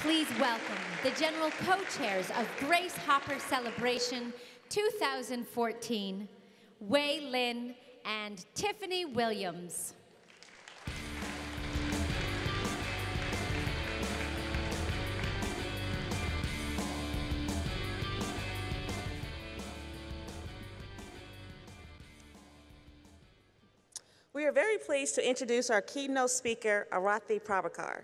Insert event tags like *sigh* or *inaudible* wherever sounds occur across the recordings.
Please welcome the general co-chairs of Grace Hopper Celebration 2014, Wei Lin and Tiffany Williams. We are very pleased to introduce our keynote speaker, Arati Prabhakar.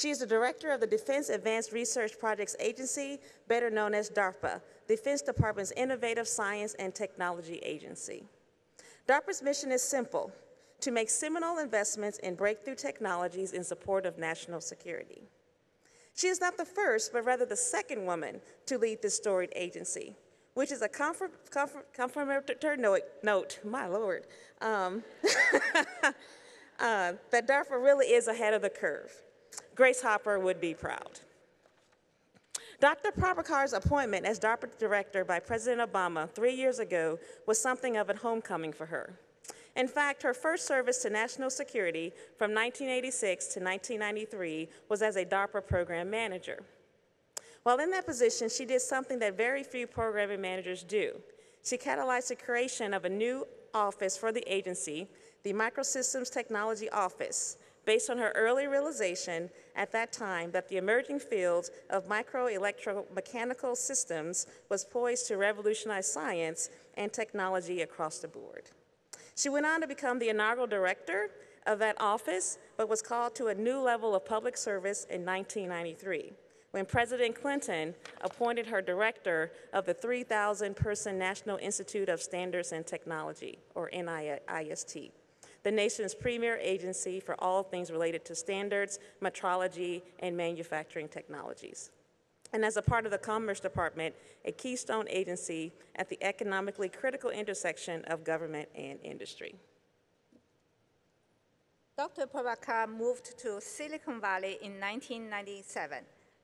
She is the director of the Defense Advanced Research Projects Agency, better known as DARPA, Defense Department's innovative science and technology agency. DARPA's mission is simple, to make seminal investments in breakthrough technologies in support of national security. She is not the first, but rather the second woman to lead this storied agency which is a confirmatory note, note, my lord, um, *laughs* uh, that DARPA really is ahead of the curve. Grace Hopper would be proud. Dr. Prabhakar's appointment as DARPA director by President Obama three years ago was something of a homecoming for her. In fact, her first service to national security from 1986 to 1993 was as a DARPA program manager. While in that position, she did something that very few programming managers do. She catalyzed the creation of a new office for the agency, the Microsystems Technology Office, based on her early realization at that time that the emerging field of microelectromechanical systems was poised to revolutionize science and technology across the board. She went on to become the inaugural director of that office, but was called to a new level of public service in 1993 when President Clinton appointed her director of the 3,000 person National Institute of Standards and Technology, or NIST, the nation's premier agency for all things related to standards, metrology, and manufacturing technologies. And as a part of the Commerce Department, a keystone agency at the economically critical intersection of government and industry. Dr. Prabhakar moved to Silicon Valley in 1997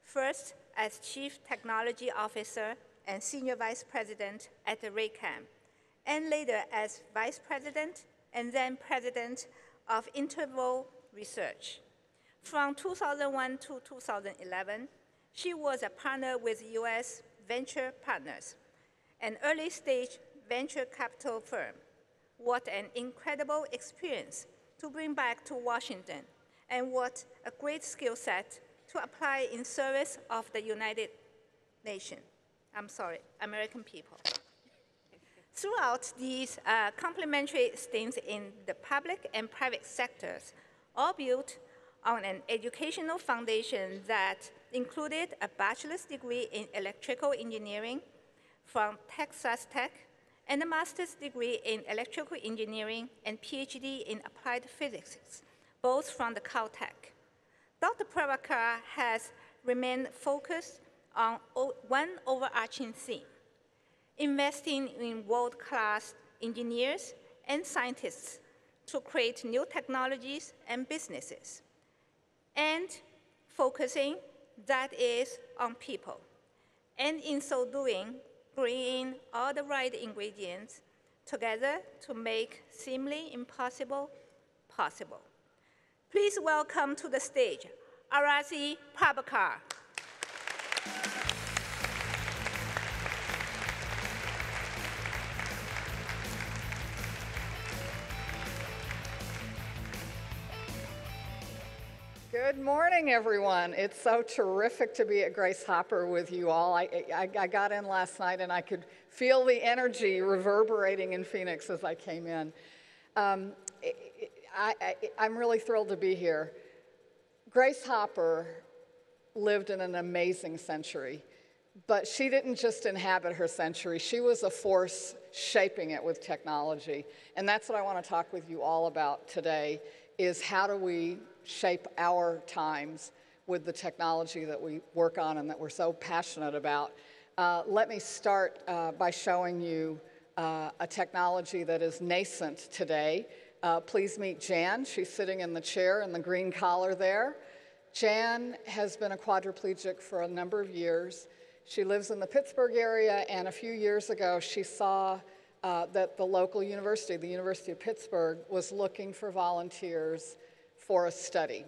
first as Chief Technology Officer and Senior Vice President at Raychem, and later as Vice President and then President of Interval Research. From 2001 to 2011, she was a partner with U.S. Venture Partners, an early-stage venture capital firm. What an incredible experience to bring back to Washington, and what a great skill set to apply in service of the United Nations. I'm sorry, American people. Throughout these uh, complementary stints in the public and private sectors, all built on an educational foundation that included a bachelor's degree in electrical engineering from Texas Tech and a master's degree in electrical engineering and PhD in applied physics, both from the Caltech. Dr. Prabhakar has remained focused on one overarching theme, investing in world-class engineers and scientists to create new technologies and businesses, and focusing, that is, on people. And in so doing, bringing all the right ingredients together to make seemingly impossible possible. Please welcome to the stage Arati Prabhakar. Good morning, everyone. It's so terrific to be at Grace Hopper with you all. I, I, I, got in last night and I could feel the energy reverberating in Phoenix as I came in. Um, I, am really thrilled to be here. Grace Hopper lived in an amazing century, but she didn't just inhabit her century, she was a force shaping it with technology. And that's what I want to talk with you all about today is how do we shape our times with the technology that we work on and that we're so passionate about. Uh, let me start uh, by showing you uh, a technology that is nascent today, uh, please meet Jan. She's sitting in the chair in the green collar there. Jan has been a quadriplegic for a number of years. She lives in the Pittsburgh area, and a few years ago, she saw uh, that the local university, the University of Pittsburgh, was looking for volunteers for a study.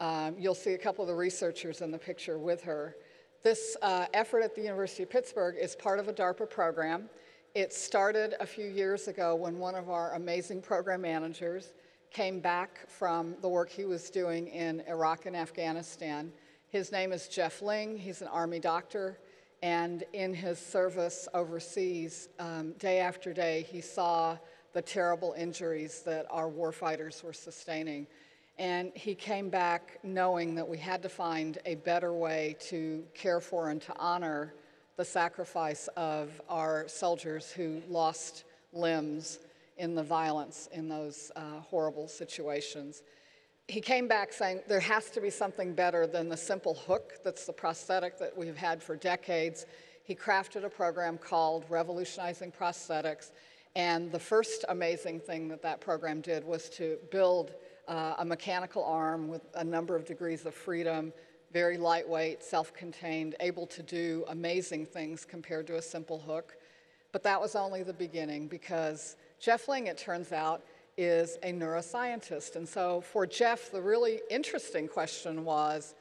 Um, you'll see a couple of the researchers in the picture with her. This uh, effort at the University of Pittsburgh is part of a DARPA program. It started a few years ago when one of our amazing program managers came back from the work he was doing in Iraq and Afghanistan. His name is Geoff Ling. He's an Army doctor. And in his service overseas, um, day after day, he saw the terrible injuries that our warfighters were sustaining. And he came back knowing that we had to find a better way to care for and to honor the sacrifice of our soldiers who lost limbs in the violence in those uh, horrible situations. He came back saying there has to be something better than the simple hook that's the prosthetic that we've had for decades. He crafted a program called Revolutionizing Prosthetics. And the first amazing thing that that program did was to build uh, a mechanical arm with a number of degrees of freedom, very lightweight, self contained, able to do amazing things compared to a simple hook. But that was only the beginning because Geoff Ling, it turns out, is a neuroscientist. And so for Jeff, the really interesting question was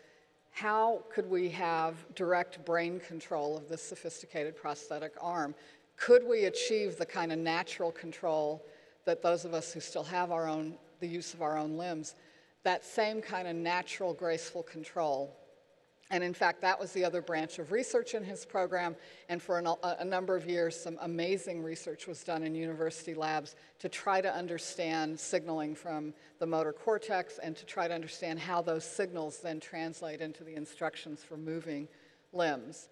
how could we have direct brain control of this sophisticated prosthetic arm? Could we achieve the kind of natural control that those of us who still have our own, the use of our own limbs, that same kind of natural, graceful control and in fact, that was the other branch of research in his program. And for an, a, a, number of years, some amazing research was done in university labs to try to understand signaling from the motor cortex and to try to understand how those signals then translate into the instructions for moving limbs.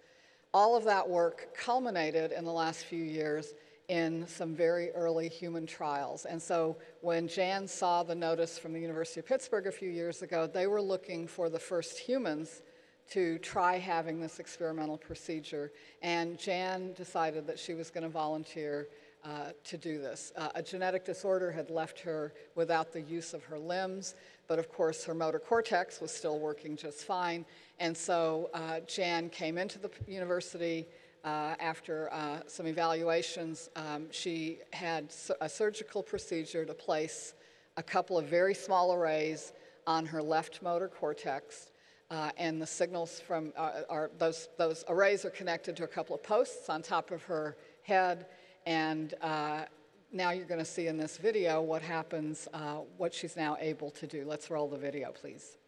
All of that work culminated in the last few years in some very early human trials. And so when Jan saw the notice from the University of Pittsburgh a few years ago, they were looking for the first humans to try having this experimental procedure. And Jan decided that she was going to volunteer uh, to do this. Uh, a genetic disorder had left her without the use of her limbs, but of course her motor cortex was still working just fine. And so uh, Jan came into the university uh, after uh, some evaluations. Um, she had a surgical procedure to place a couple of very small arrays on her left motor cortex uh, and the signals from uh, are, those, those arrays are connected to a couple of posts on top of her head. And uh, now you're going to see in this video what happens, uh, what she's now able to do. Let's roll the video, please.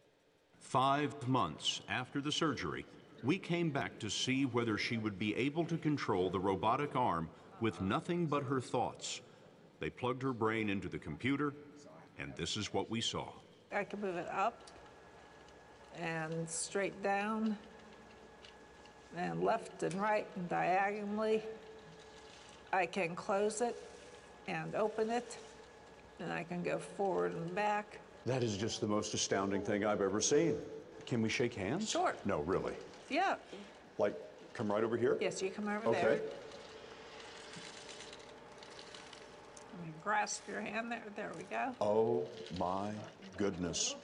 Five months after the surgery, we came back to see whether she would be able to control the robotic arm with nothing but her thoughts. They plugged her brain into the computer, and this is what we saw. I can move it up and straight down and left and right and diagonally. I can close it and open it, and I can go forward and back. That is just the most astounding thing I've ever seen. Can we shake hands? Sure. No, really. Yeah. Like, come right over here? Yes, you come over Okay. there. Let me grasp your hand there. There we go. Oh my goodness.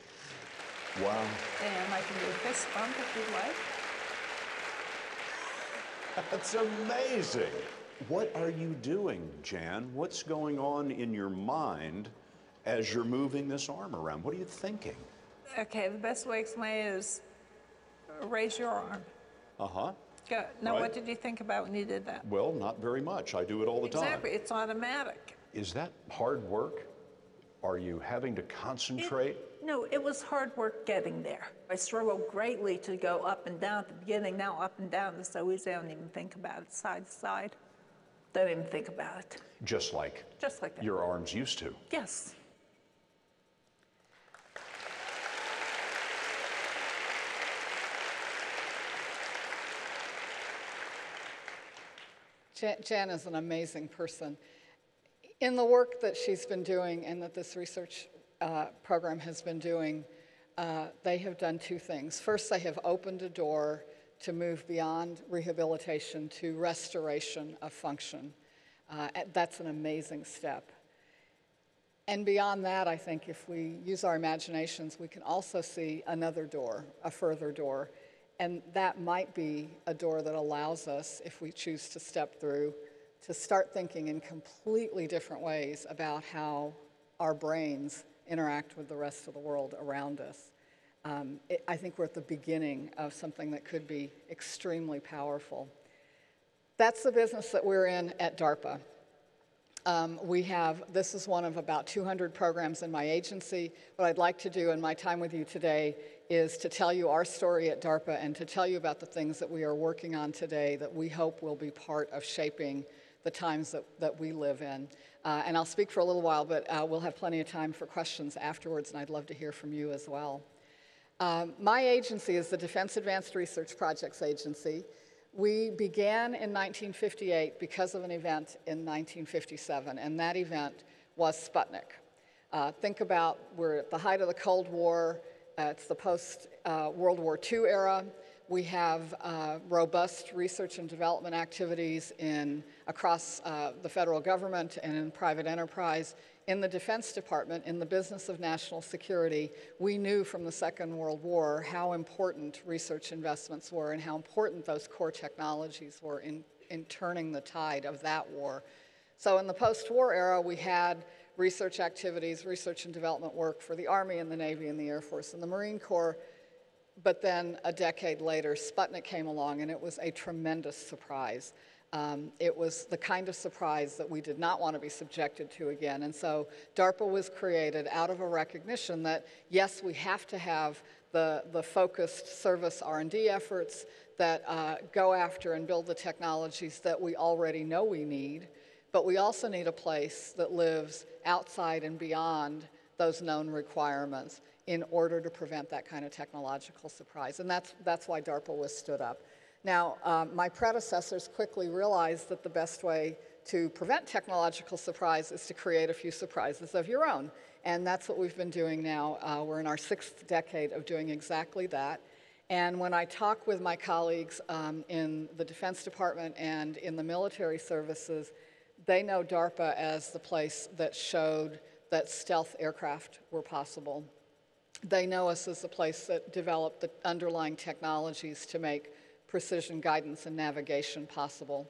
Wow. And I can do a fist bump if you'd like. That's amazing. What are you doing, Jan? What's going on in your mind as you're moving this arm around? What are you thinking? Okay, the best way to explain it is raise your arm. Uh huh. Go. Now, Right. what did you think about when you did that? Well, not very much. I do it all the Exactly, time. Exactly. It's automatic. Is that hard work? Are you having to concentrate? No, it was hard work getting there. I struggled greatly to go up and down at the beginning. Now up and down is so easy, I don't even think about it. Side to side, don't even think about it. Just like Just like that. your arms used to. Yes. Jan, Jan is an amazing person. In the work that she's been doing and that this research uh, program has been doing, uh, they have done two things. First, they have opened a door to move beyond rehabilitation to restoration of function. Uh, that's an amazing step. And beyond that, I think if we use our imaginations, we can also see another door, a further door. And that might be a door that allows us, if we choose to step through, to start thinking in completely different ways about how our brains interact with the rest of the world around us. um, it, I think we're at the beginning of something that could be extremely powerful. That's the business that we're in at DARPA. Um, we have, this is one of about 200 programs in my agency. What I'd like to do in my time with you today is to tell you our story at DARPA and to tell you about the things that we are working on today that we hope will be part of shaping the times that, that we live in. Uh, and I'll speak for a little while, but uh, we'll have plenty of time for questions afterwards, and I'd love to hear from you as well. Um, my agency is the Defense Advanced Research Projects Agency. We began in 1958 because of an event in 1957, and that event was Sputnik. Uh, think about we're at the height of the Cold War, uh, it's the post uh, World War II era. We have uh, robust research and development activities in, across uh, the federal government and in private enterprise in the Defense Department, in the business of national security, we knew from the Second World War how important research investments were and how important those core technologies were in, in turning the tide of that war. So in the post-war era, we had research activities, research and development work for the Army and the Navy and the Air Force and the Marine Corps. But then a decade later, Sputnik came along and it was a tremendous surprise. Um, it was the kind of surprise that we did not want to be subjected to again. And so DARPA was created out of a recognition that, yes, we have to have the, the focused service R&D efforts that uh, go after and build the technologies that we already know we need, but we also need a place that lives outside and beyond those known requirements in order to prevent that kind of technological surprise. And that's, that's why DARPA was stood up. Now, um, my predecessors quickly realized that the best way to prevent technological surprise is to create a few surprises of your own. And that's what we've been doing now. Uh, we're in our sixth decade of doing exactly that. And when I talk with my colleagues um, in the Defense Department and in the military services, they know DARPA as the place that showed that stealth aircraft were possible. They know us as the place that developed the underlying technologies to make precision guidance and navigation possible.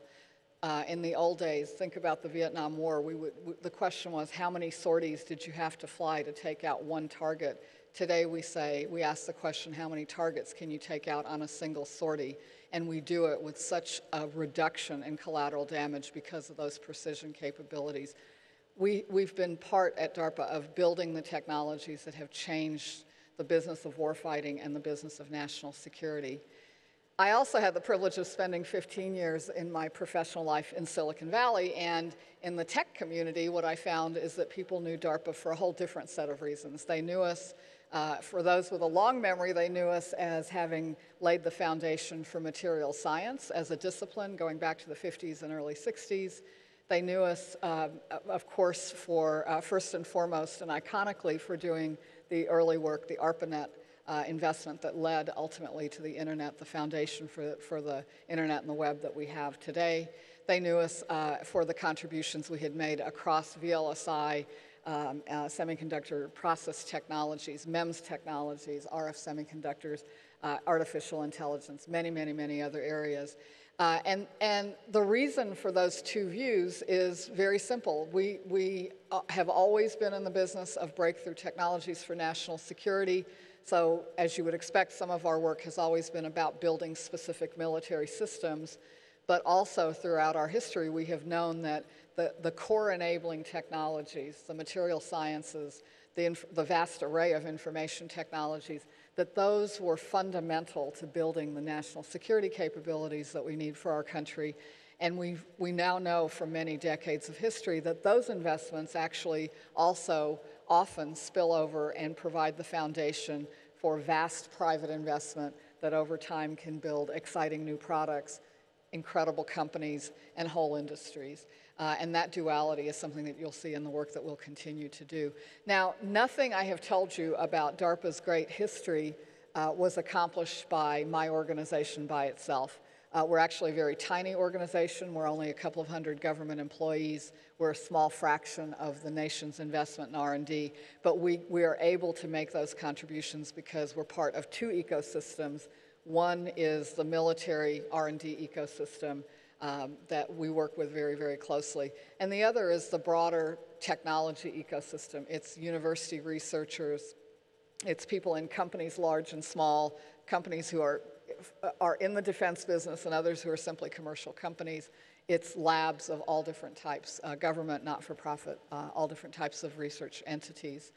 Uh, in the old days, think about the Vietnam War, we would, we, the question was how many sorties did you have to fly to take out one target? Today we say, we ask the question how many targets can you take out on a single sortie? And we do it with such a reduction in collateral damage because of those precision capabilities. We, we've been part at DARPA of building the technologies that have changed the business of warfighting and the business of national security. I also had the privilege of spending 15 years in my professional life in Silicon Valley, and in the tech community, what I found is that people knew DARPA for a whole different set of reasons. They knew us, uh, for those with a long memory, they knew us as having laid the foundation for material science as a discipline going back to the 50s and early 60s. They knew us, uh, of course, for uh, first and foremost and iconically for doing the early work, the ARPANET uh, investment that led ultimately to the internet, the foundation for, for the internet and the web that we have today. They knew us uh, for the contributions we had made across VLSI, um, uh, semiconductor process technologies, MEMS technologies, RF semiconductors, uh, artificial intelligence, many, many, many other areas. Uh, and, and the reason for those two views is very simple. We, we uh, have always been in the business of breakthrough technologies for national security. So as you would expect, some of our work has always been about building specific military systems, but also throughout our history, we have known that the, the core enabling technologies, the material sciences, the, the vast array of information technologies, that those were fundamental to building the national security capabilities that we need for our country. And we we now know from many decades of history that those investments actually also often spill over and provide the foundation for vast private investment that over time can build exciting new products, incredible companies, and whole industries. Uh, and that duality is something that you'll see in the work that we'll continue to do. Now, nothing I have told you about DARPA's great history uh, was accomplished by my organization by itself. Uh, we're actually a very tiny organization. We're only a couple of hundred government employees. We're a small fraction of the nation's investment in R&D, but we, we are able to make those contributions because we're part of two ecosystems. One is the military R&D ecosystem um, that we work with very, very closely. And the other is the broader technology ecosystem. It's university researchers, It's people in companies large and small, companies who are, are in the defense business and others who are simply commercial companies. It's labs of all different types, uh, government, not-for-profit, uh, all different types of research entities.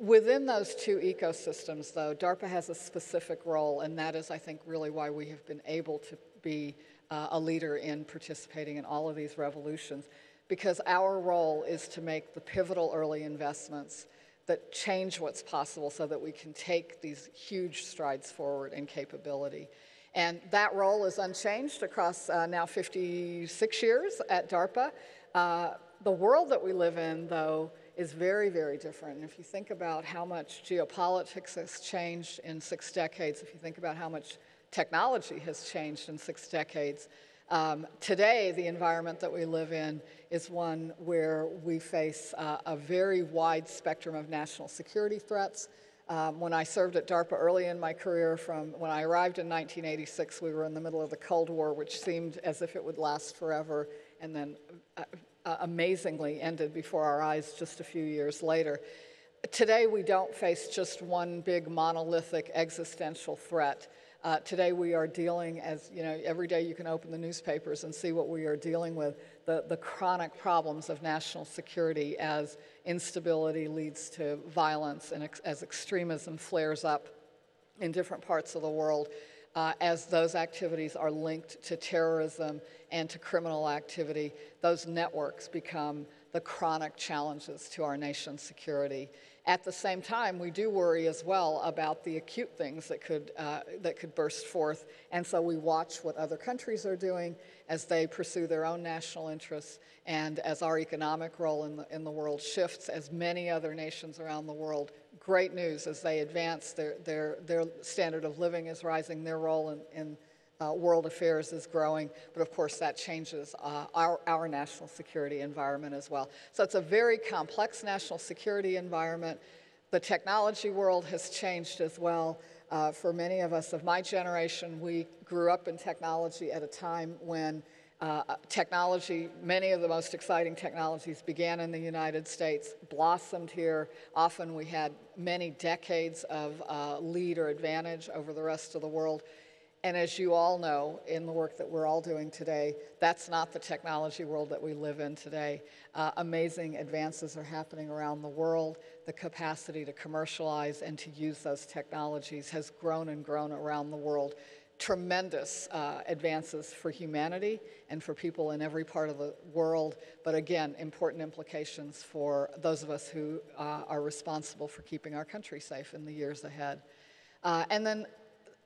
Within those two ecosystems, though, DARPA has a specific role, and that is, I think, really why we have been able to be uh, a leader in participating in all of these revolutions, because our role is to make the pivotal early investments that change what's possible so that we can take these huge strides forward in capability. And that role is unchanged across uh, now 56 years at DARPA. Uh, the world that we live in, though, is very, very different. And if you think about how much geopolitics has changed in six decades, if you think about how much technology has changed in six decades, um, today, the environment that we live in is one where we face uh, a very wide spectrum of national security threats. Um, when I served at DARPA early in my career, from when I arrived in 1986, we were in the middle of the Cold War, which seemed as if it would last forever, and then uh, uh, amazingly ended before our eyes just a few years later. Today, we don't face just one big monolithic existential threat. Uh, today we are dealing, as you know, every day you can open the newspapers and see what we are dealing with, the, the chronic problems of national security as instability leads to violence and ex as extremism flares up in different parts of the world, uh, as those activities are linked to terrorism and to criminal activity, those networks become the chronic challenges to our nation's security. At the same time, we do worry as well about the acute things that could, uh, that could burst forth. And so we watch what other countries are doing as they pursue their own national interests and as our economic role in the, in the world shifts, as many other nations around the world. Great news as they advance, their, their, their standard of living is rising, their role in, in uh, world affairs is growing, but of course that changes uh, our, our national security environment as well. So it's a very complex national security environment. The technology world has changed as well. Uh, for many of us of my generation, we grew up in technology at a time when uh, technology, many of the most exciting technologies began in the United States, blossomed here. Often we had many decades of uh, lead or advantage over the rest of the world. And as you all know, in the work that we're all doing today, that's not the technology world that we live in today. Uh, amazing advances are happening around the world. The capacity to commercialize and to use those technologies has grown and grown around the world. Tremendous uh, advances for humanity and for people in every part of the world, but again, important implications for those of us who uh, are responsible for keeping our country safe in the years ahead. Uh, and then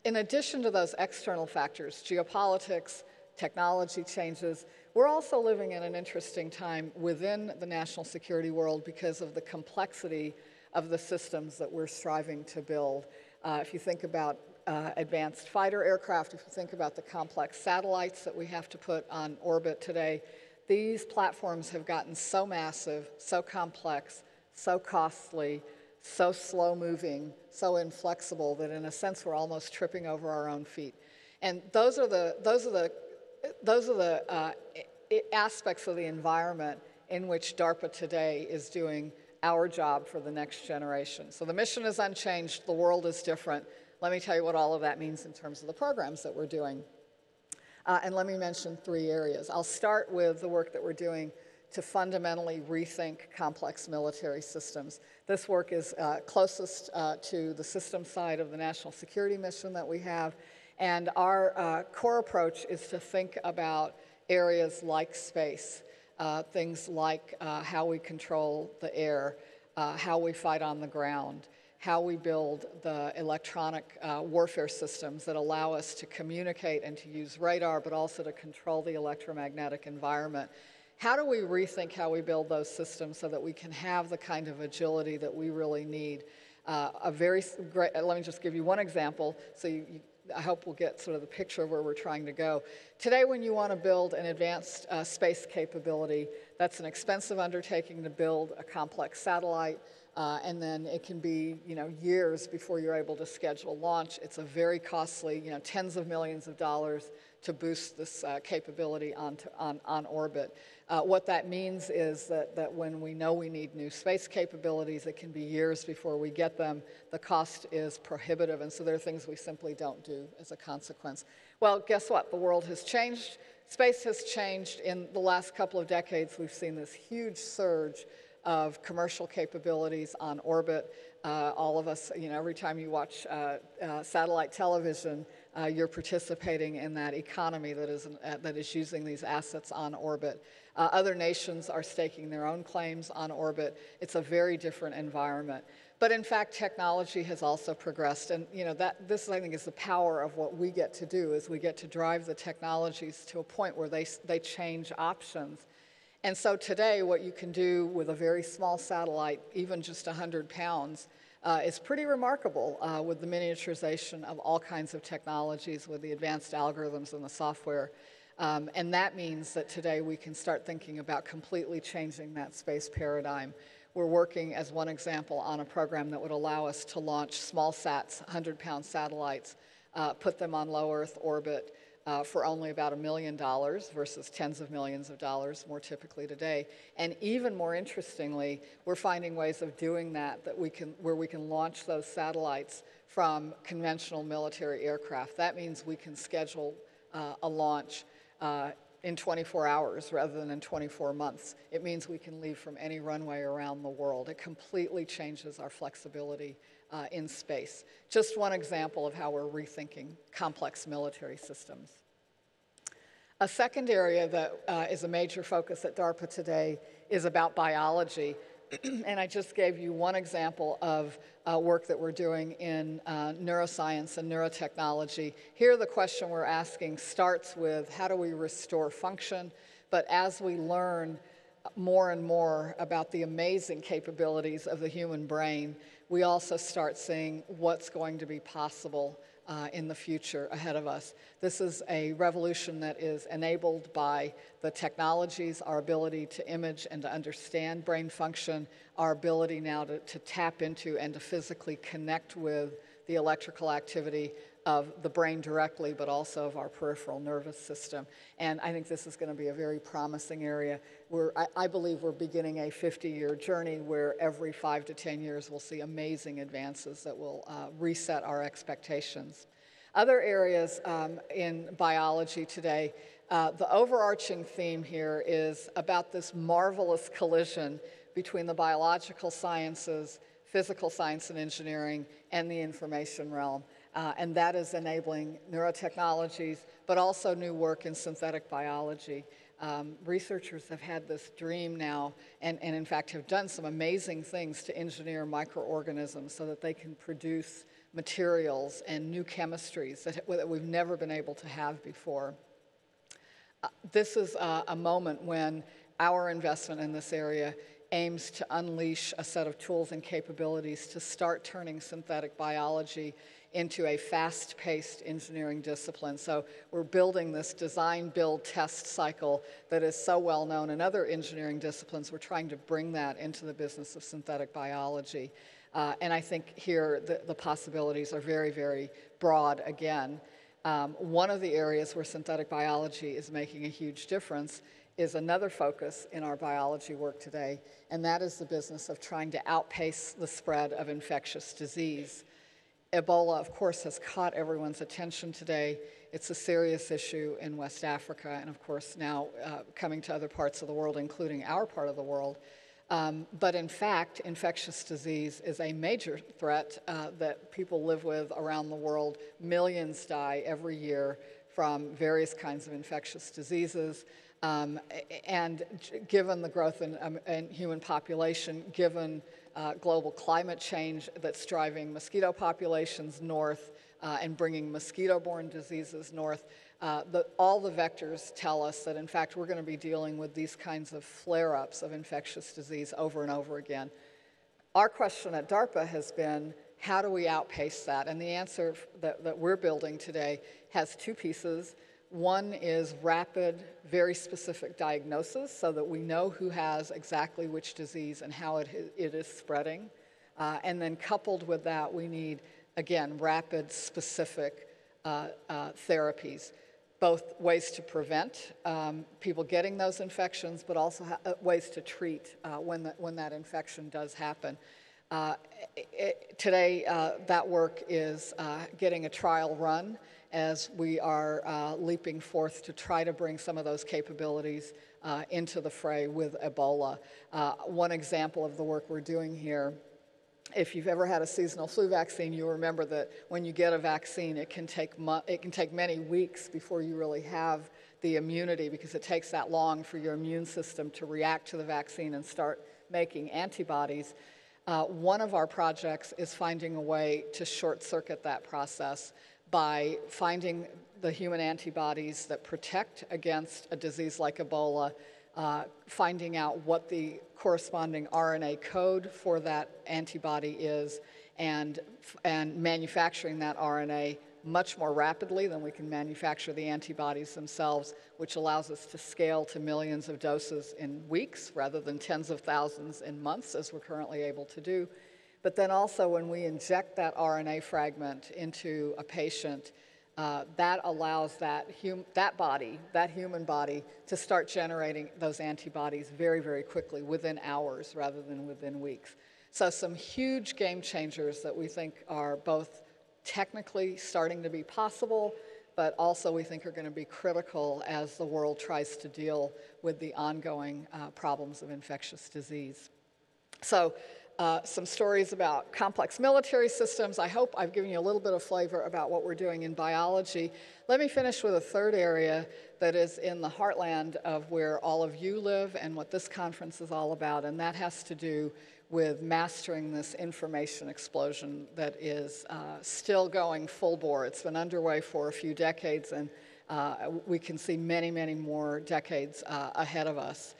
in addition to those external factors, geopolitics, technology changes, we're also living in an interesting time within the national security world because of the complexity of the systems that we're striving to build. Uh, if you think about uh, advanced fighter aircraft, if you think about the complex satellites that we have to put on orbit today, these platforms have gotten so massive, so complex, so costly, so slow moving, so inflexible that in a sense we're almost tripping over our own feet. And those are the, those are the, those are the uh, aspects of the environment in which DARPA today is doing our job for the next generation. So the mission is unchanged, the world is different. Let me tell you what all of that means in terms of the programs that we're doing. Uh, and let me mention three areas. I'll start with the work that we're doing to fundamentally rethink complex military systems. This work is uh, closest uh, to the system side of the national security mission that we have, and our uh, core approach is to think about areas like space, uh, things like uh, how we control the air, uh, how we fight on the ground, how we build the electronic warfare systems that allow us to communicate and to use radar, but also to control the electromagnetic environment how do we rethink how we build those systems so that we can have the kind of agility that we really need? Uh, a very great, let me just give you one example so you, you, I hope we'll get sort of the picture of where we're trying to go. Today, when you want to build an advanced uh, space capability, that's an expensive undertaking to build a complex satellite. Uh, and then it can be you know years before you're able to schedule launch. It's a very costly, you know, tens of millions of dollars to boost this uh, capability onto, on, on orbit. Uh, what that means is that, that when we know we need new space capabilities, it can be years before we get them. The cost is prohibitive, and so there are things we simply don't do as a consequence. Well, guess what? The world has changed. Space has changed. In the last couple of decades, we've seen this huge surge of commercial capabilities on orbit. Uh, all of us, you know, every time you watch uh, uh, satellite television, uh, you're participating in that economy that is, uh, that is using these assets on orbit. Uh, other nations are staking their own claims on orbit. It's a very different environment. But in fact, technology has also progressed, and you know that this I think is the power of what we get to do is we get to drive the technologies to a point where they they change options. And so today, what you can do with a very small satellite, even just 100 pounds, uh, is pretty remarkable uh, with the miniaturization of all kinds of technologies, with the advanced algorithms and the software. Um, and that means that today we can start thinking about completely changing that space paradigm. We're working, as one example, on a program that would allow us to launch small sats, 100 pound satellites, uh, put them on low Earth orbit, uh, for only about a million dollars versus tens of millions of dollars more typically today. And even more interestingly, we're finding ways of doing that, that we can, where we can launch those satellites from conventional military aircraft. That means we can schedule uh, a launch uh, in 24 hours rather than in 24 months. It means we can leave from any runway around the world. It completely changes our flexibility uh, in space. Just one example of how we're rethinking complex military systems. A second area that uh, is a major focus at DARPA today is about biology. *clears throat* and I just gave you one example of uh, work that we're doing in uh, neuroscience and neurotechnology. Here, the question we're asking starts with how do we restore function? But as we learn more and more about the amazing capabilities of the human brain, we also start seeing what's going to be possible uh, in the future ahead of us. This is a revolution that is enabled by the technologies, our ability to image and to understand brain function, our ability now to, to tap into and to physically connect with the electrical activity of the brain directly, but also of our peripheral nervous system. And I think this is going to be a very promising area. We're, I, I believe we're beginning a 50 year journey where every five to 10 years we'll see amazing advances that will uh, reset our expectations. Other areas um, in biology today, uh, the overarching theme here is about this marvelous collision between the biological sciences, physical science and engineering, and the information realm. Uh, and that is enabling neurotechnologies, but also new work in synthetic biology. Um, researchers have had this dream now, and, and in fact have done some amazing things to engineer microorganisms so that they can produce materials and new chemistries that, that we've never been able to have before. Uh, this is uh, a moment when our investment in this area aims to unleash a set of tools and capabilities to start turning synthetic biology into a fast paced engineering discipline. So we're building this design, build, test cycle that is so well known in other engineering disciplines. We're trying to bring that into the business of synthetic biology. Uh, and I think here the, the, possibilities are very, very broad again. Um, one of the areas where synthetic biology is making a huge difference is another focus in our biology work today, and that is the business of trying to outpace the spread of infectious disease. Ebola, of course, has caught everyone's attention today. It's a serious issue in West Africa, and of course, now uh, coming to other parts of the world, including our part of the world. Um, but in fact, infectious disease is a major threat uh, that people live with around the world. Millions die every year from various kinds of infectious diseases. Um, and given the growth in, um, in human population, given uh, global climate change that's driving mosquito populations north uh, and bringing mosquito-borne diseases north. Uh, the, all the vectors tell us that, in fact, we're going to be dealing with these kinds of flare-ups of infectious disease over and over again. Our question at DARPA has been, how do we outpace that? And the answer that, that we're building today has two pieces. One is rapid, very specific diagnosis so that we know who has exactly which disease and how it, it is spreading. Uh, and then coupled with that, we need, again, rapid, specific uh, uh, therapies, both ways to prevent um, people getting those infections, but also uh, ways to treat uh, when, the, when that infection does happen. Uh, it, today, that work is getting a trial run as we are uh, leaping forth to try to bring some of those capabilities uh, into the fray with Ebola. Uh, one example of the work we're doing here if you've ever had a seasonal flu vaccine, you'll remember that when you get a vaccine, it can take it can take many weeks before you really have the immunity because it takes that long for your immune system to react to the vaccine and start making antibodies. Uh, one of our projects is finding a way to short circuit that process by finding the human antibodies that protect against a disease like Ebola, uh, finding out what the corresponding RNA code for that antibody is, and, and manufacturing that RNA much more rapidly than we can manufacture the antibodies themselves, which allows us to scale to millions of doses in weeks rather than tens of thousands in months, as we're currently able to do. But then also when we inject that RNA fragment into a patient, uh, that allows that, that body, that human body, to start generating those antibodies very, very quickly, within hours rather than within weeks. So, some huge game changers that we think are both technically starting to be possible, but also we think are going to be critical as the world tries to deal with the ongoing uh, problems of infectious disease. So, uh, some stories about complex military systems. I hope I've given you a little bit of flavor about what we're doing in biology. Let me finish with a third area that is in the heartland of where all of you live and what this conference is all about, and that has to do with mastering this information explosion that is uh, still going full bore. It's been underway for a few decades, and uh, we can see many, many more decades uh, ahead of us.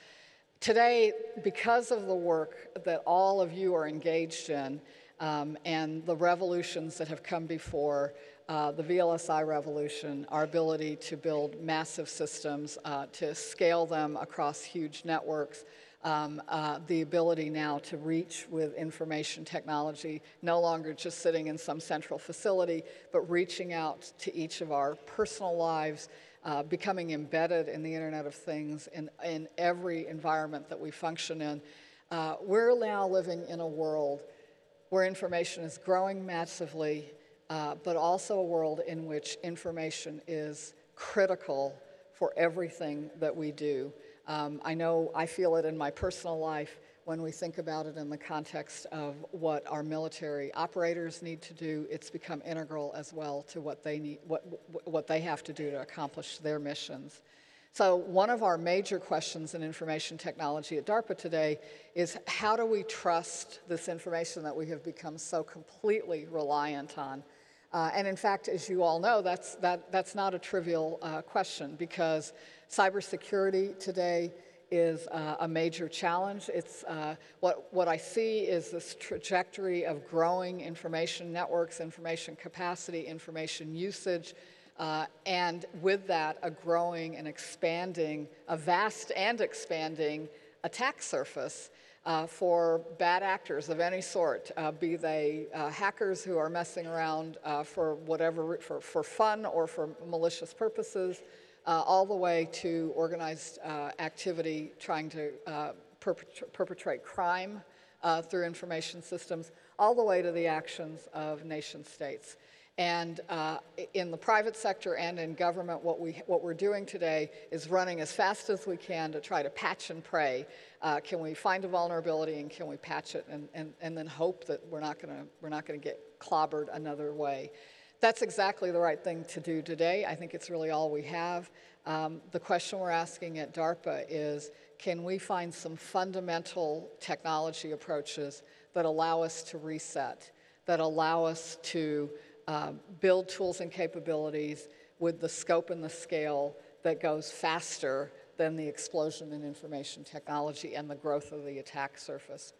Today, because of the work that all of you are engaged in um, and the revolutions that have come before, uh, the VLSI revolution, our ability to build massive systems, uh, to scale them across huge networks, um, uh, the ability now to reach with information technology, no longer just sitting in some central facility, but reaching out to each of our personal lives uh, becoming embedded in the Internet of Things in, in every environment that we function in. Uh, we're now living in a world where information is growing massively, uh, but also a world in which information is critical for everything that we do. Um, I know I feel it in my personal life when we think about it in the context of what our military operators need to do, it's become integral as well to what they need, what, what they have to do to accomplish their missions. So one of our major questions in information technology at DARPA today is how do we trust this information that we have become so completely reliant on? Uh, and in fact, as you all know, that's, that, that's not a trivial uh, question because cybersecurity today is uh, a major challenge. It's, uh, what, what I see is this trajectory of growing information networks, information capacity, information usage, uh, and with that, a growing and expanding, a vast and expanding attack surface uh, for bad actors of any sort, uh, be they uh, hackers who are messing around for whatever, for, for fun or for malicious purposes, uh, all the way to organized uh, activity trying to uh, perpet perpetrate crime uh, through information systems, all the way to the actions of nation states. And uh, in the private sector and in government, what, we, what we're doing today is running as fast as we can to try to patch and pray. Uh, can we find a vulnerability and can we patch it and, and, and then hope that we're not gonna we're not going to get clobbered another way? That's exactly the right thing to do today. I think it's really all we have. Um, the question we're asking at DARPA is can we find some fundamental technology approaches that allow us to reset, that allow us to uh, build tools and capabilities with the scope and the scale that goes faster than the explosion in information technology and the growth of the attack surface?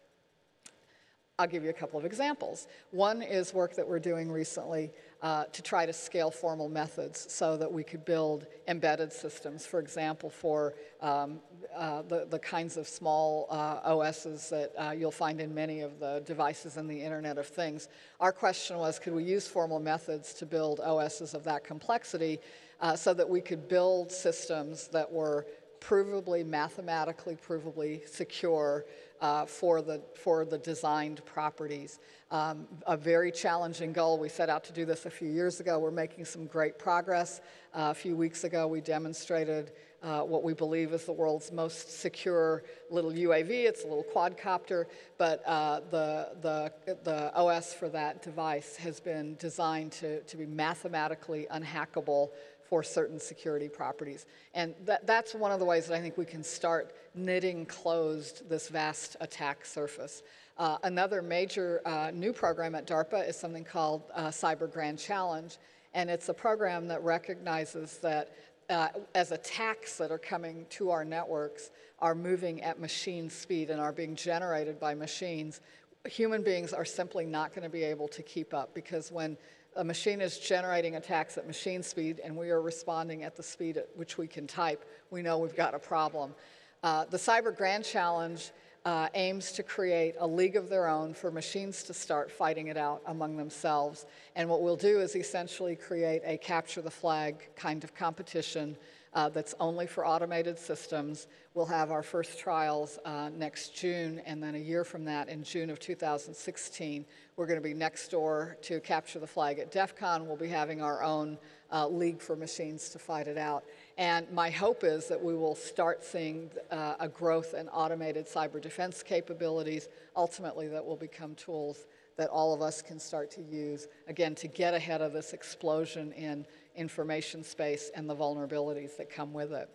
I'll give you a couple of examples. One is work that we're doing recently uh, to try to scale formal methods so that we could build embedded systems, for example, for um, uh, the, the kinds of small uh, OSs that uh, you'll find in many of the devices in the Internet of Things. Our question was, could we use formal methods to build OSs of that complexity uh, so that we could build systems that were provably, mathematically provably secure uh, for, the, for the designed properties. Um, a very challenging goal. We set out to do this a few years ago. We're making some great progress. Uh, a few weeks ago, we demonstrated uh, what we believe is the world's most secure little UAV. It's a little quadcopter, but uh, the, the, the OS for that device has been designed to, to be mathematically unhackable for certain security properties. And that, that's one of the ways that I think we can start knitting closed this vast attack surface. Uh, another major uh, new program at DARPA is something called uh, Cyber Grand Challenge, and it's a program that recognizes that uh, as attacks that are coming to our networks are moving at machine speed and are being generated by machines, human beings are simply not going to be able to keep up because when a machine is generating attacks at machine speed and we are responding at the speed at which we can type, we know we've got a problem. Uh, the Cyber Grand Challenge uh, aims to create a league of their own for machines to start fighting it out among themselves. And what we'll do is essentially create a capture the flag kind of competition uh, that's only for automated systems. We'll have our first trials uh, next June, and then a year from that, in June of 2016, we're going to be next door to capture the flag at DEF CON. We'll be having our own uh, league for machines to fight it out. And my hope is that we will start seeing uh, a growth in automated cyber defense capabilities, ultimately that will become tools that all of us can start to use, again, to get ahead of this explosion in information space and the vulnerabilities that come with it.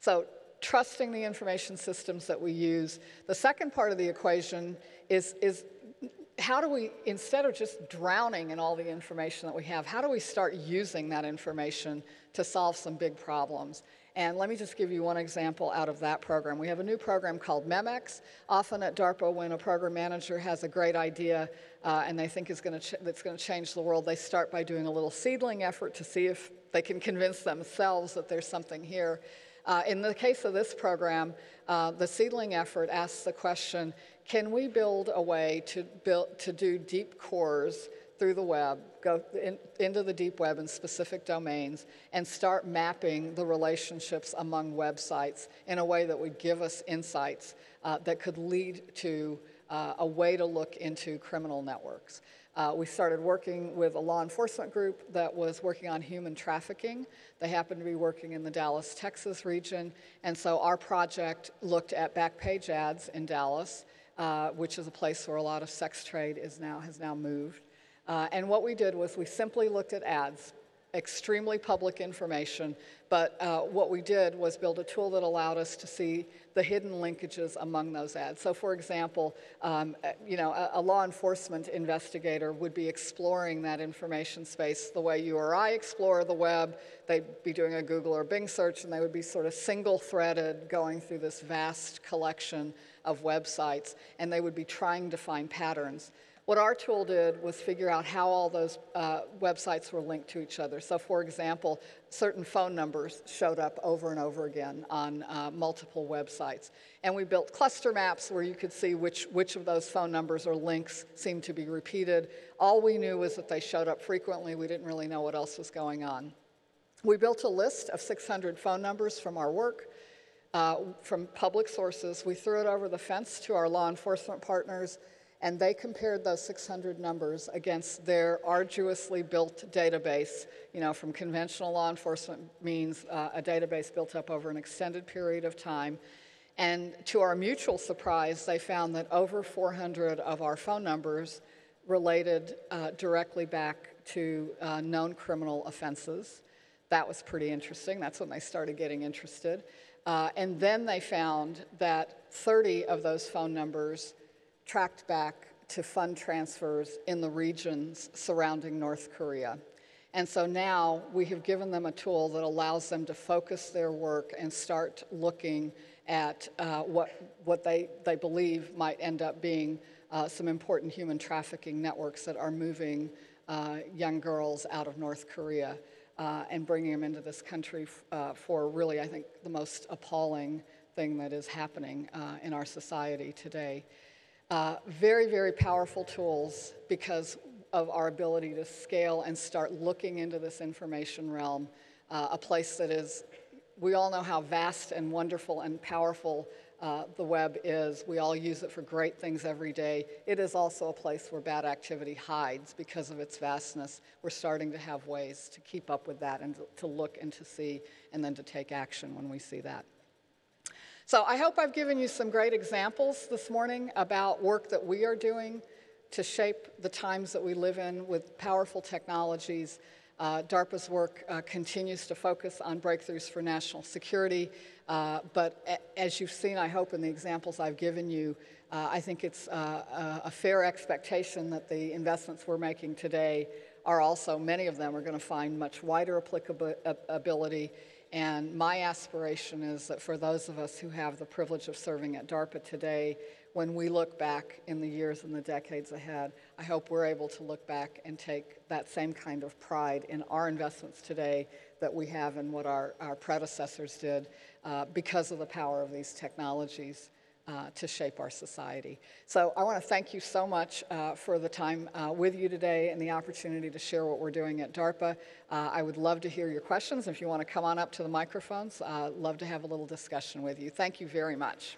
So trusting the information systems that we use. The second part of the equation is, is how do we, instead of just drowning in all the information that we have, how do we start using that information to solve some big problems? And let me just give you one example out of that program. We have a new program called MEMEX. Often at DARPA, when a program manager has a great idea uh, and they think is gonna that's going to change the world, they start by doing a little seedling effort to see if they can convince themselves that there's something here. Uh, in the case of this program, uh, the seedling effort asks the question, can we build a way to, build, to do deep crawls through the web, go in, into the deep web in specific domains, and start mapping the relationships among websites in a way that would give us insights uh, that could lead to uh, a way to look into criminal networks. Uh, we started working with a law enforcement group that was working on human trafficking. They happened to be working in the Dallas, Texas region, and so our project looked at Backpage ads in Dallas uh, which is a place where a lot of sex trade is now, has now moved. Uh, and what we did was we simply looked at ads, extremely public information, but uh, what we did was build a tool that allowed us to see the hidden linkages among those ads. So for example, um, uh, you know, a, a, law enforcement investigator would be exploring that information space the way you or I explore the web. They'd be doing a Google or Bing search and they would be sort of single threaded going through this vast collection of websites, and they would be trying to find patterns. What our tool did was figure out how all those uh, websites were linked to each other. So, for example, certain phone numbers showed up over and over again on uh, multiple websites. And we built cluster maps where you could see which, which of those phone numbers or links seemed to be repeated. All we knew was that they showed up frequently. We didn't really know what else was going on. We built a list of 600 phone numbers from our work uh, from public sources. We threw it over the fence to our law enforcement partners, and they compared those 600 numbers against their arduously built database, you know, from conventional law enforcement means uh, a database built up over an extended period of time. And to our mutual surprise, they found that over 400 of our phone numbers related uh, directly back to uh, known criminal offenses. That was pretty interesting. That's when they started getting interested. Uh, and then they found that 30 of those phone numbers tracked back to fund transfers in the regions surrounding North Korea. And so now we have given them a tool that allows them to focus their work and start looking at uh, what, what they, they believe might end up being uh, some important human trafficking networks that are moving uh, young girls out of North Korea uh, and bringing them into this country uh, for really, I think, the most appalling thing that is happening uh, in our society today. Uh, very, very powerful tools because of our ability to scale and start looking into this information realm, uh, a place that is, we all know how vast and wonderful and powerful uh, the web is. We all use it for great things every day. It is also a place where bad activity hides because of its vastness. We're starting to have ways to keep up with that and to look and to see and then to take action when we see that. So I hope I've given you some great examples this morning about work that we are doing to shape the times that we live in with powerful technologies. Uh, DARPA's work uh, continues to focus on breakthroughs for national security, uh, but as you've seen, I hope, in the examples I've given you, uh, I think it's uh, a fair expectation that the investments we're making today are also, many of them are going to find much wider applicability and my aspiration is that for those of us who have the privilege of serving at DARPA today, when we look back in the years and the decades ahead, I hope we're able to look back and take that same kind of pride in our investments today that we have in what our, our predecessors did uh, because of the power of these technologies uh, to shape our society. So I want to thank you so much uh, for the time uh, with you today and the opportunity to share what we're doing at DARPA. Uh, I would love to hear your questions. If you want to come on up to the microphones, uh, love to have a little discussion with you. Thank you very much.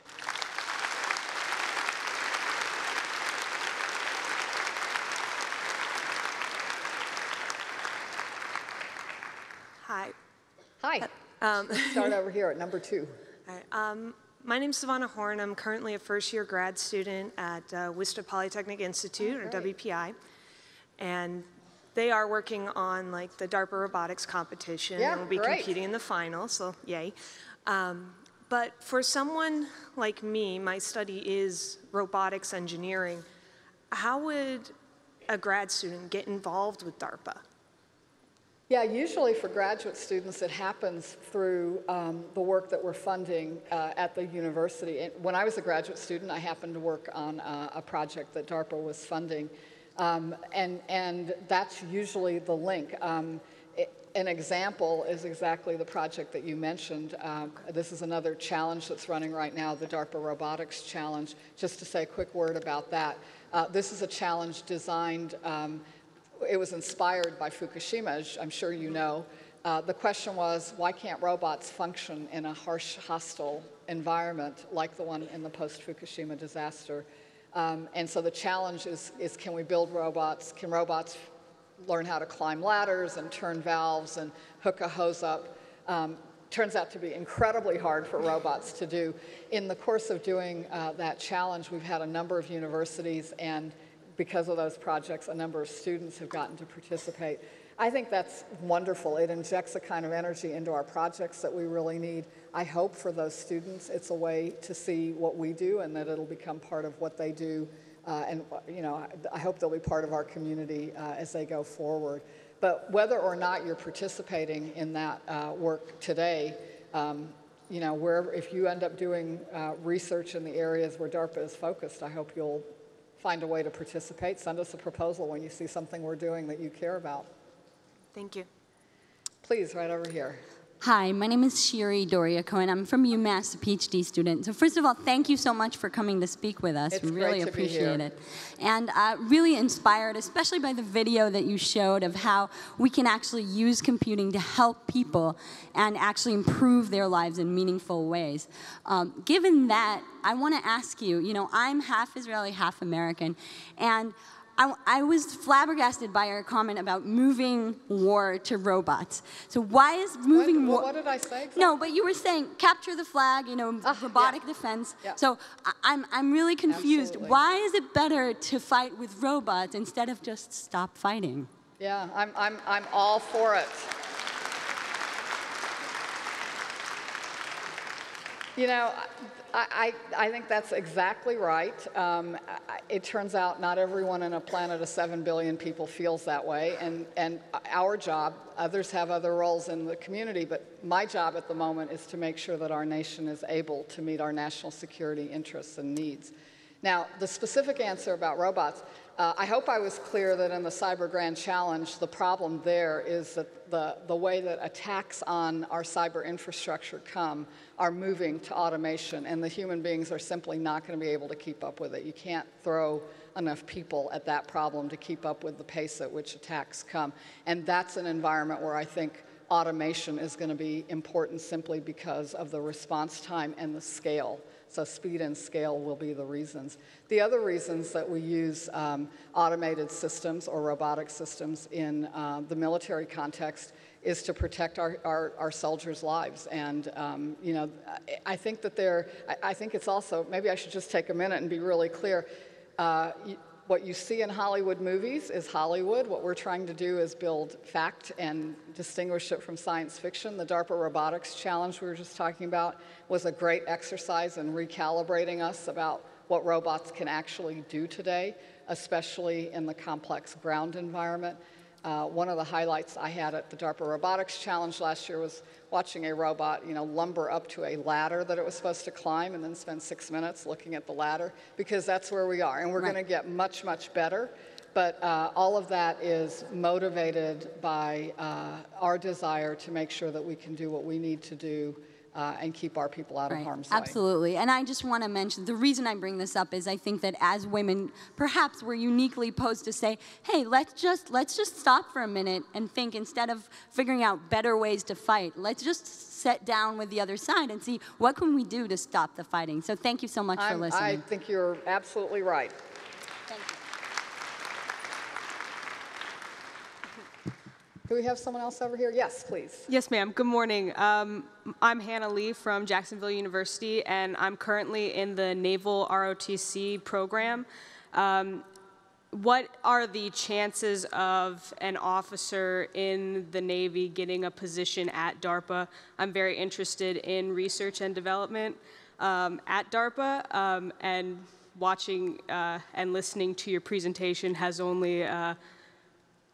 Hi. Hi. Um, Start *laughs* over here at number two. Um, my name is Savannah Horn. I'm currently a first year grad student at uh, Worcester Polytechnic Institute, oh, or WPI. And they are working on like the DARPA robotics competition. Yeah, and we'll be great. competing in the final, so yay. Um, but for someone like me, my study is robotics engineering. How would a grad student get involved with DARPA? Yeah, usually for graduate students, it happens through um, the work that we're funding uh, at the university. when I was a graduate student, I happened to work on uh, a project that DARPA was funding, um, and, and that's usually the link. Um, an example is exactly the project that you mentioned. Uh, this is another challenge that's running right now, the DARPA Robotics Challenge. Just to say a quick word about that. Uh, this is a challenge designed um, it was inspired by Fukushima, as I'm sure you know. Uh, the question was, why can't robots function in a harsh, hostile environment like the one in the post-Fukushima disaster? Um, and so the challenge is, is, can we build robots? Can robots learn how to climb ladders and turn valves and hook a hose up? Um, turns out to be incredibly hard for robots to do. In the course of doing uh, that challenge, we've had a number of universities and because of those projects, a number of students have gotten to participate. I think that's wonderful. It injects a kind of energy into our projects that we really need. I hope for those students it's a way to see what we do and that it'll become part of what they do. Uh, and, you know, I hope they'll be part of our community uh, as they go forward. But whether or not you're participating in that uh, work today, um, you know, wherever, if you end up doing uh, research in the areas where DARPA is focused, I hope you'll find a way to participate. Send us a proposal when you see something we're doing that you care about. Thank you. Please, right over here. Hi, my name is Shiri Dori-Hacohen. I'm from UMass, a PhD student. So first of all, thank you so much for coming to speak with us. It's we really appreciate it. And uh, really inspired, especially by the video that you showed of how we can actually use computing to help people and actually improve their lives in meaningful ways. Um, given that, I want to ask you, you know, I'm half Israeli, half American, and I, I, was flabbergasted by your comment about moving war to robots. So why is moving what, war? What did I say? Exactly? No, but you were saying capture the flag, you know, ah, robotic yeah. defense. Yeah. So I, I'm, I'm really confused. Absolutely. Why is it better to fight with robots instead of just stop fighting? Yeah, I'm, I'm, I'm all for it. You know, I, I, think that's exactly right. Um, it turns out not everyone on a planet of 7 billion people feels that way, and, and our job, others have other roles in the community, but my job at the moment is to make sure that our nation is able to meet our national security interests and needs. Now, the specific answer about robots, uh, I hope I was clear that in the Cyber Grand Challenge, the problem there is that the, the way that attacks on our cyber infrastructure come are moving to automation, and the human beings are simply not going to be able to keep up with it. You can't throw enough people at that problem to keep up with the pace at which attacks come. And that's an environment where I think automation is going to be important simply because of the response time and the scale. So speed and scale will be the reasons. The other reasons that we use um, automated systems or robotic systems in uh, the military context is to protect our, our, our soldiers' lives. And, um, you know, I, think that there, I, I, think it's also, maybe I should just take a minute and be really clear. Uh, what you see in Hollywood movies is Hollywood. What we're trying to do is build fact and distinguish it from science fiction. The DARPA Robotics Challenge we were just talking about was a great exercise in recalibrating us about what robots can actually do today, especially in the complex ground environment. Uh, one of the highlights I had at the DARPA Robotics Challenge last year was watching a robot, you know, lumber up to a ladder that it was supposed to climb and then spend six minutes looking at the ladder because that's where we are. And we're right. going to get much, much better. But uh, all of that is motivated by uh, our desire to make sure that we can do what we need to do uh, and keep our people out right. of harm's way. Absolutely. And I just want to mention the reason I bring this up is I think that as women, perhaps we're uniquely posed to say, hey, let's just let's just stop for a minute and think instead of figuring out better ways to fight, let's just sit down with the other side and see what can we do to stop the fighting. So thank you so much I'm, for listening. I think you're absolutely right. Do we have someone else over here? Yes, please. Yes, ma'am. Good morning. Um, I'm Hannah Lee from Jacksonville University, and I'm currently in the Naval ROTC program. Um, what are the chances of an officer in the Navy getting a position at DARPA? I'm very interested in research and development um, at DARPA, um, and watching uh, and listening to your presentation has only uh,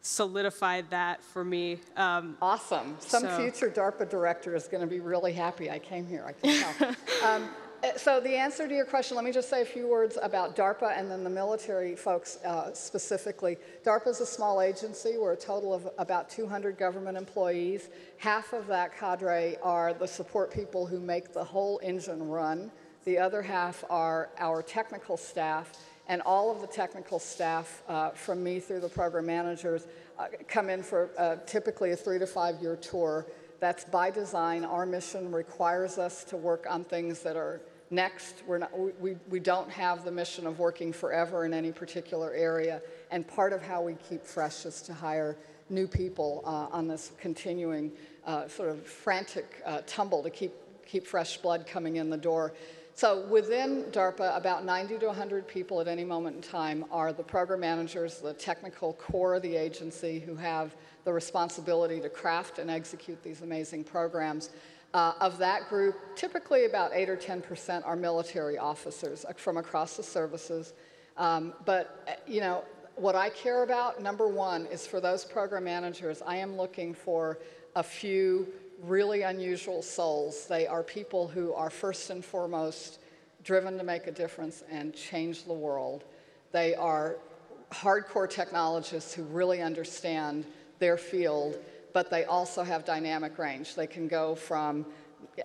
solidified that for me. Um, awesome. Some so. future DARPA director is going to be really happy I came here, I can tell. *laughs* um, eh, so the answer to your question, let me just say a few words about DARPA and then the military folks uh, specifically. DARPA is a small agency. We're a total of about 200 government employees. Half of that cadre are the support people who make the whole engine run. The other half are our technical staff and all of the technical staff uh, from me through the program managers uh, come in for uh, typically a three to five year tour. That's by design. Our mission requires us to work on things that are next. We're not, we, we don't have the mission of working forever in any particular area. And part of how we keep fresh is to hire new people uh, on this continuing uh, sort of frantic uh, tumble to keep, keep fresh blood coming in the door. So within DARPA, about 90 to 100 people at any moment in time are the program managers, the technical core of the agency who have the responsibility to craft and execute these amazing programs. Uh, of that group, typically about 8 or 10% are military officers from across the services. Um, but, you know, what I care about, number one, is for those program managers, I am looking for a few really unusual souls. They are people who are first and foremost driven to make a difference and change the world. They are hardcore technologists who really understand their field, but they also have dynamic range. They can go from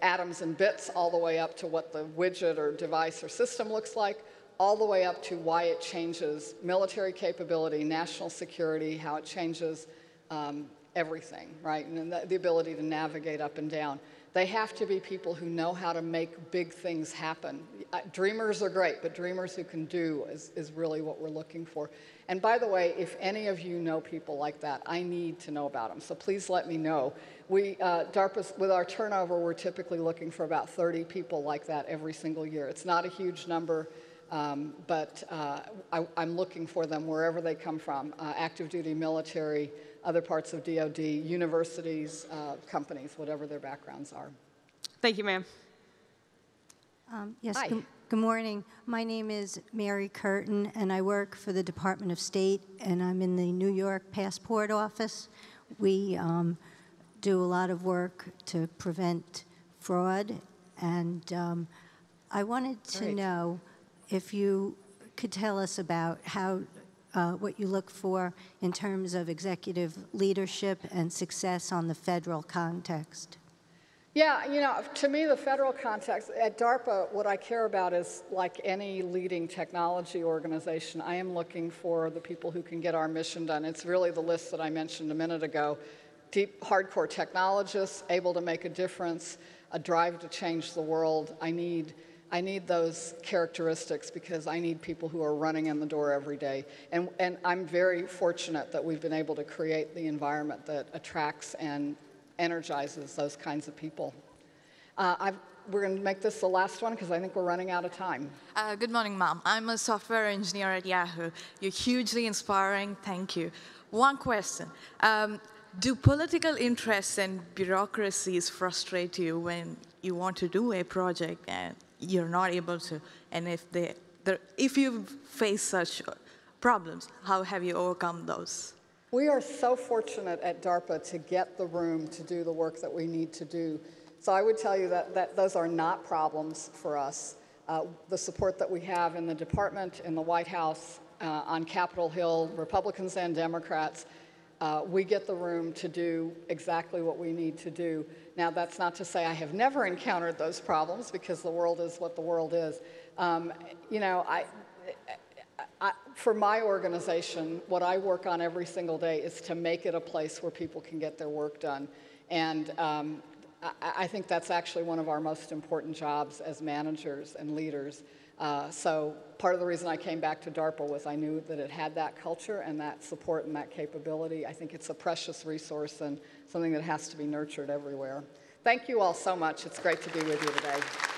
atoms and bits all the way up to what the widget or device or system looks like, all the way up to why it changes military capability, national security, how it changes um, everything, right? And the, the ability to navigate up and down. They have to be people who know how to make big things happen. Dreamers are great, but dreamers who can do is, is really what we're looking for. And by the way, if any of you know people like that, I need to know about them. So please let me know. We, uh, DARPA's, with our turnover, we're typically looking for about 30 people like that every single year. It's not a huge number, um, but uh, I, am looking for them wherever they come from, uh, active duty military, other parts of DoD, universities, uh, companies, whatever their backgrounds are. Thank you, ma'am. Um, yes, good, good, morning. My name is Mary Curtin, and I work for the Department of State, and I'm in the New York Passport Office. We um, do a lot of work to prevent fraud, and um, I wanted to Great. know if you could tell us about how uh, what you look for in terms of executive leadership and success on the federal context. Yeah, you know, to me, the federal context, at DARPA, what I care about is like any leading technology organization, I am looking for the people who can get our mission done. It's really the list that I mentioned a minute ago. Deep, hardcore technologists, able to make a difference, a drive to change the world. I need, I need those characteristics because I need people who are running in the door every day. And, and I'm very fortunate that we've been able to create the environment that attracts and energizes those kinds of people. Uh, we're going to make this the last one because I think we're running out of time. Uh, good morning, ma'am. I'm a software engineer at Yahoo. You're hugely inspiring. Thank you. One question. Um, do political interests and bureaucracies frustrate you when you want to do a project and you're not able to? And if, they, if you face such problems, how have you overcome those? We are so fortunate at DARPA to get the room to do the work that we need to do. So I would tell you that, that those are not problems for us. Uh, the support that we have in the department, in the White House, uh, on Capitol Hill, Republicans and Democrats, uh, we get the room to do exactly what we need to do. Now, that's not to say I have never encountered those problems because the world is what the world is. Um, you know, I, I, for my organization, what I work on every single day is to make it a place where people can get their work done. And um, I, I, think that's actually one of our most important jobs as managers and leaders. Uh, so part of the reason I came back to DARPA was I knew that it had that culture and that support and that capability. I think it's a precious resource and something that has to be nurtured everywhere. Thank you all so much. It's great to be with you today.